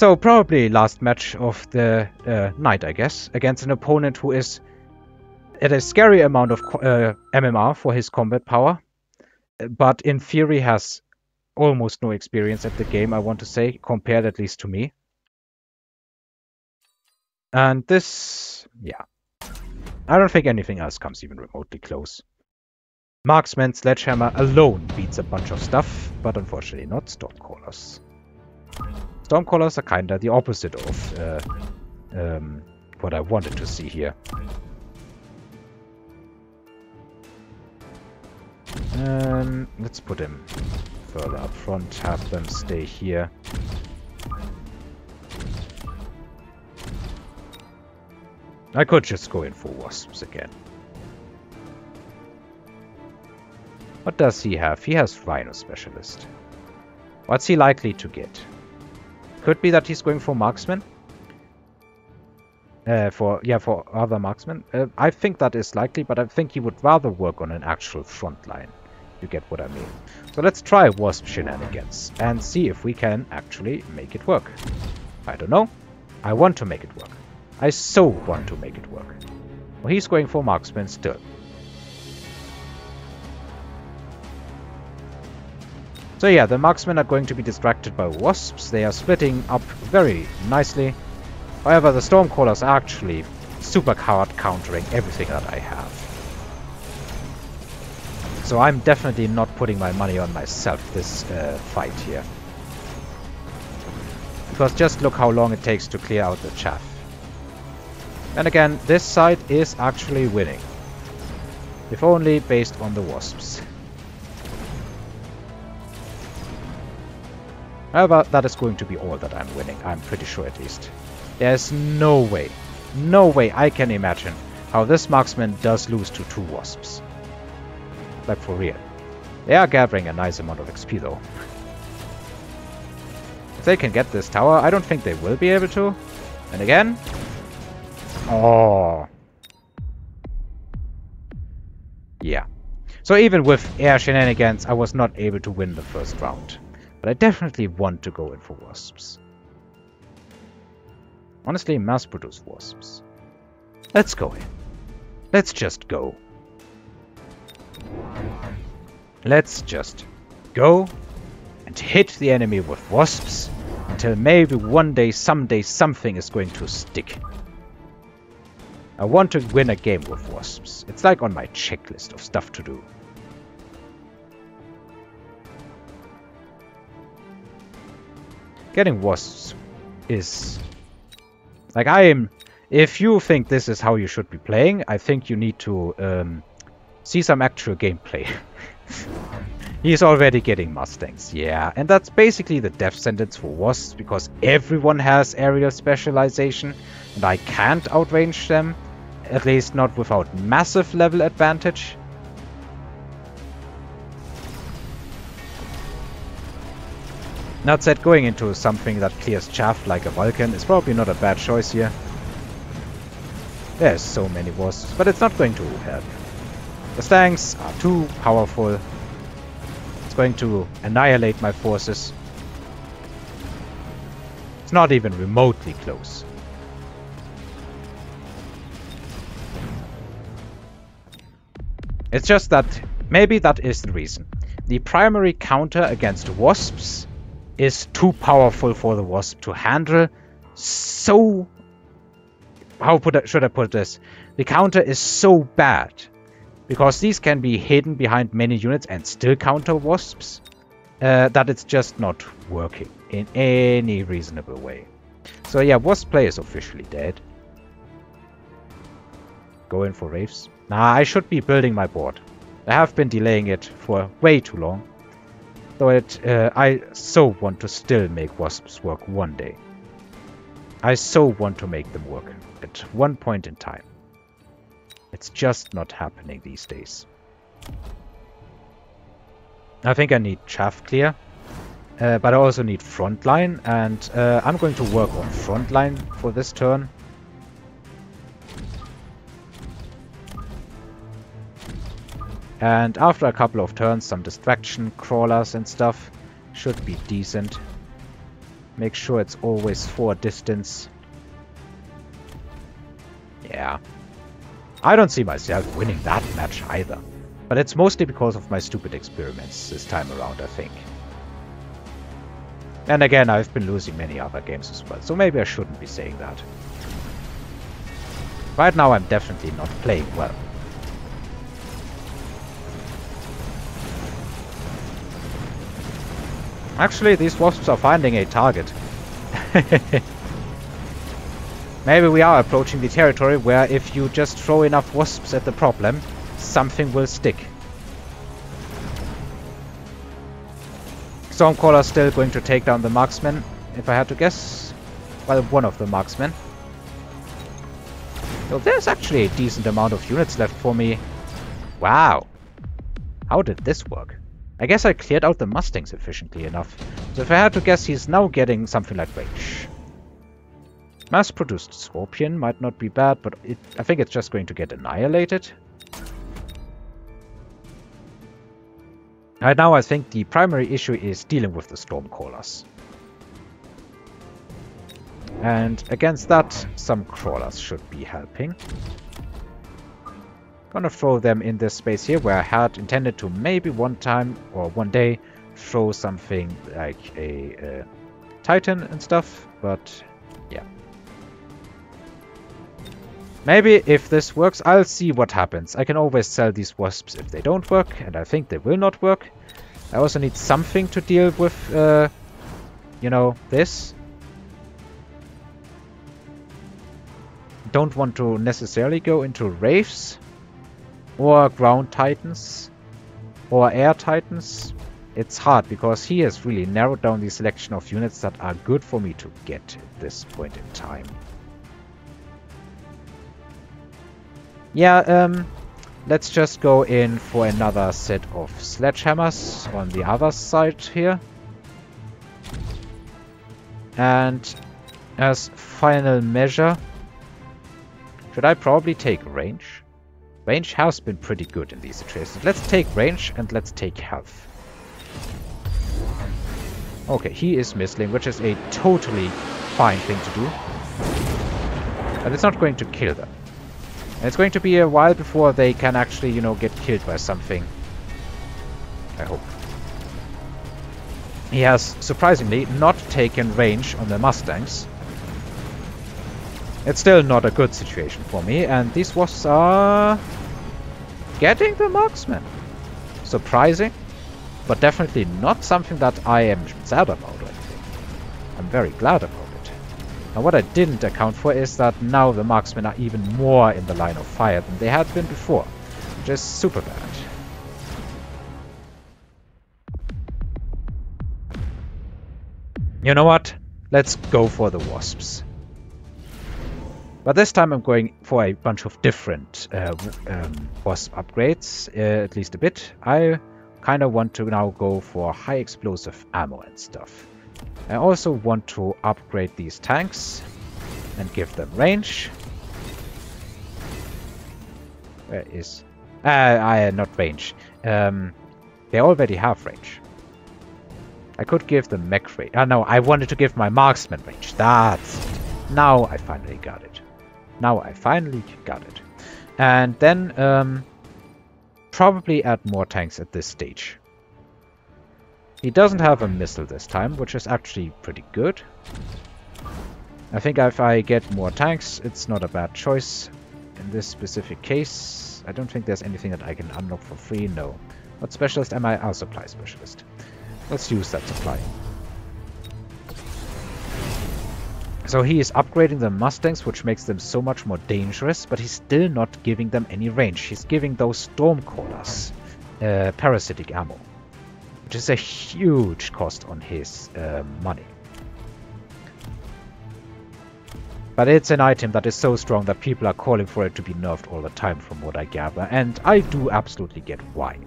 So probably last match of the uh, night, I guess, against an opponent who is at a scary amount of uh, MMR for his combat power, but in theory has almost no experience at the game, I want to say, compared at least to me. And this, yeah. I don't think anything else comes even remotely close. Marksman Sledgehammer alone beats a bunch of stuff, but unfortunately not Stormcallers. Stormcallers are kinda the opposite of uh, um, what I wanted to see here. Um, let's put him further up front, have them stay here. I could just go in for wasps again. What does he have? He has Rhino Specialist. What's he likely to get? Could be that he's going for Marksman. Uh, for yeah, for other marksmen. Uh, I think that is likely, but I think he would rather work on an actual front line. You get what I mean. So let's try Wasp shenanigans and see if we can actually make it work. I don't know. I want to make it work. I so want to make it work. Well, he's going for marksman still. So yeah, the marksmen are going to be distracted by wasps. They are splitting up very nicely. However, the Stormcallers are actually super hard countering everything that I have. So I'm definitely not putting my money on myself this uh, fight here. Because just look how long it takes to clear out the chaff. And again, this side is actually winning. If only based on the wasps. However, that is going to be all that I'm winning, I'm pretty sure at least. There's no way, no way I can imagine how this marksman does lose to two wasps. Like for real. They are gathering a nice amount of XP though. If they can get this tower, I don't think they will be able to. And again... Oh. Yeah. So even with air shenanigans, I was not able to win the first round. But I definitely want to go in for wasps. Honestly, mass-produce wasps. Let's go in. Let's just go. Let's just go and hit the enemy with wasps until maybe one day, someday, something is going to stick. I want to win a game with wasps. It's like on my checklist of stuff to do. Getting wasps is like I am... If you think this is how you should be playing, I think you need to um, see some actual gameplay. He's already getting Mustangs, yeah. And that's basically the death sentence for Wasps, because everyone has aerial specialization, and I can't outrange them, at least not without massive level advantage. That said, going into something that clears chaff like a Vulcan is probably not a bad choice here. There's so many wasps, but it's not going to help. The Stangs are too powerful. It's going to annihilate my forces. It's not even remotely close. It's just that maybe that is the reason. The primary counter against wasps is too powerful for the Wasp to handle. So... How should I put this? The counter is so bad. Because these can be hidden behind many units and still counter Wasps. Uh, that it's just not working in any reasonable way. So yeah, Wasp play is officially dead. Go in for Wraiths. Nah, I should be building my board. I have been delaying it for way too long. Though it, uh, I so want to still make wasps work one day. I so want to make them work at one point in time. It's just not happening these days. I think I need chaff clear. Uh, but I also need frontline, and uh, I'm going to work on frontline for this turn. And after a couple of turns, some distraction crawlers and stuff should be decent. Make sure it's always for distance. Yeah. I don't see myself winning that match either. But it's mostly because of my stupid experiments this time around, I think. And again, I've been losing many other games as well, so maybe I shouldn't be saying that. Right now I'm definitely not playing well. Actually, these wasps are finding a target. Maybe we are approaching the territory where if you just throw enough wasps at the problem, something will stick. Stormcaller still going to take down the marksman, if I had to guess. Well, one of the marksmen. So there's actually a decent amount of units left for me. Wow. How did this work? I guess I cleared out the Mustangs efficiently enough. So if I had to guess, he's now getting something like Rage. Mass-produced Scorpion might not be bad, but it, I think it's just going to get annihilated. Right now I think the primary issue is dealing with the Stormcallers. And against that, some crawlers should be helping. Gonna throw them in this space here where I had intended to maybe one time or one day throw something like a uh, titan and stuff, but yeah. Maybe if this works, I'll see what happens. I can always sell these wasps if they don't work, and I think they will not work. I also need something to deal with, uh, you know, this. Don't want to necessarily go into Wraiths or ground titans or air titans. It's hard because he has really narrowed down the selection of units that are good for me to get at this point in time. Yeah, um, let's just go in for another set of sledgehammers on the other side here. And as final measure, should I probably take range? Range has been pretty good in these situations. Let's take range and let's take health. Okay, he is missing, which is a totally fine thing to do. But it's not going to kill them. And it's going to be a while before they can actually, you know, get killed by something. I hope. He has, surprisingly, not taken range on the Mustangs. It's still not a good situation for me, and these wasps are getting the marksman. Surprising, but definitely not something that I am sad about or anything. I'm very glad about it. Now what I didn't account for is that now the marksmen are even more in the line of fire than they had been before, which is super bad. You know what? Let's go for the wasps. But this time I'm going for a bunch of different uh, um, upgrades, uh, at least a bit. I kind of want to now go for high explosive ammo and stuff. I also want to upgrade these tanks and give them range. Where is... Uh, I not range. Um, they already have range. I could give them mech range. Oh no, I wanted to give my marksman range. That's. Now I finally got it. Now I finally got it. And then um, probably add more tanks at this stage. He doesn't have a missile this time, which is actually pretty good. I think if I get more tanks, it's not a bad choice. In this specific case, I don't think there's anything that I can unlock for free, no. What specialist am I? Oh, supply specialist. Let's use that supply. So he is upgrading the Mustangs, which makes them so much more dangerous, but he's still not giving them any range. He's giving those Stormcallers uh, parasitic ammo, which is a huge cost on his uh, money. But it's an item that is so strong that people are calling for it to be nerfed all the time from what I gather, and I do absolutely get why.